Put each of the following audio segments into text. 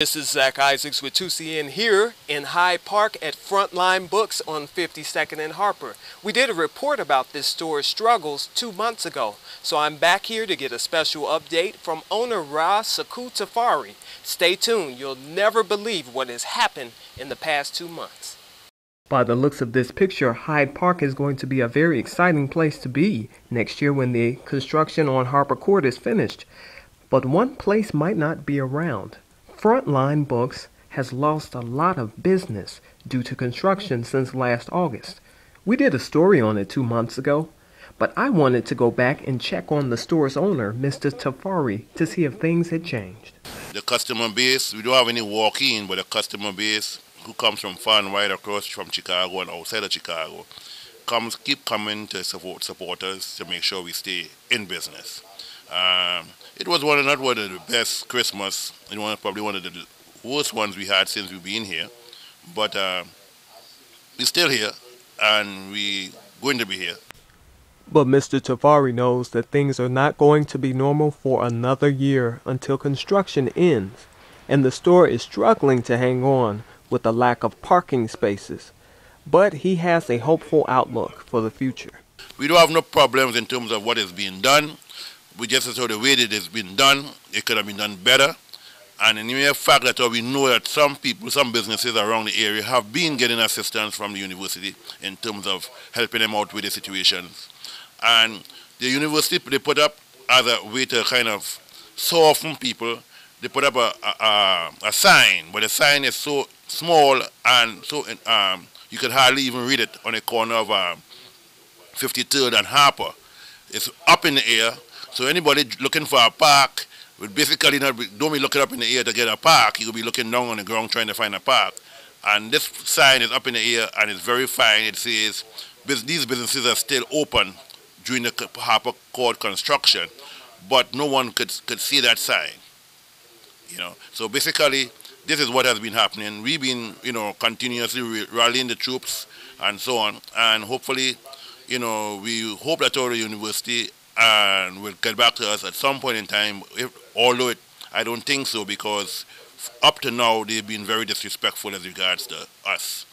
This is Zack Isaacs with 2CN here in Hyde Park at Frontline Books on 52nd and Harper. We did a report about this store's struggles two months ago, so I'm back here to get a special update from owner Ras Sekou Tafari. Stay tuned, you'll never believe what has happened in the past two months. By the looks of this picture, Hyde Park is going to be a very exciting place to be next year when the construction on Harper Court is finished. But one place might not be around. Frontline Books has lost a lot of business due to construction since last August. We did a story on it two months ago, but I wanted to go back and check on the store's owner, Mr. Tafari, to see if things had changed. The customer base, we don't have any walk-in, but the customer base who comes from far and wide across from Chicago and outside of Chicago comes keep coming to support supporters to make sure we stay in business. Um, it was one of not one of the best Christmas, It was probably one of the worst ones we had since we've been here. But uh, we're still here, and we're going to be here. But Mr. Tafari knows that things are not going to be normal for another year until construction ends, and the store is struggling to hang on with the lack of parking spaces. But he has a hopeful outlook for the future. We don't have no problems in terms of what is being done we just saw the way that it's been done, it could have been done better. And in the fact that we know that some people, some businesses around the area have been getting assistance from the university in terms of helping them out with the situations. And the university, they put up as a way to kind of soften people, they put up a, a, a sign, but the sign is so small and so um, you could hardly even read it on the corner of um, 53rd and Harper. It's up in the air, so anybody looking for a park would basically not be, don't be looking up in the air to get a park. You'll be looking down on the ground trying to find a park. And this sign is up in the air and it's very fine. It says these businesses are still open during the Harper Court construction, but no one could, could see that sign. You know, so basically, this is what has been happening. We've been, you know, continuously rallying the troops and so on, and hopefully, you know, we hope that our university and will get back to us at some point in time, if, although it, I don't think so because up to now they've been very disrespectful as regards to us.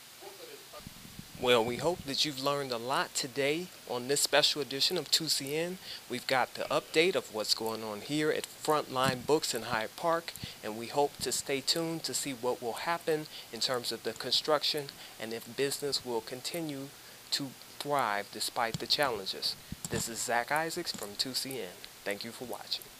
Well, we hope that you've learned a lot today on this special edition of 2CN. We've got the update of what's going on here at Frontline Books in Hyde Park, and we hope to stay tuned to see what will happen in terms of the construction and if business will continue to thrive despite the challenges. This is Zack Isaacs from 2CN. Thank you for watching.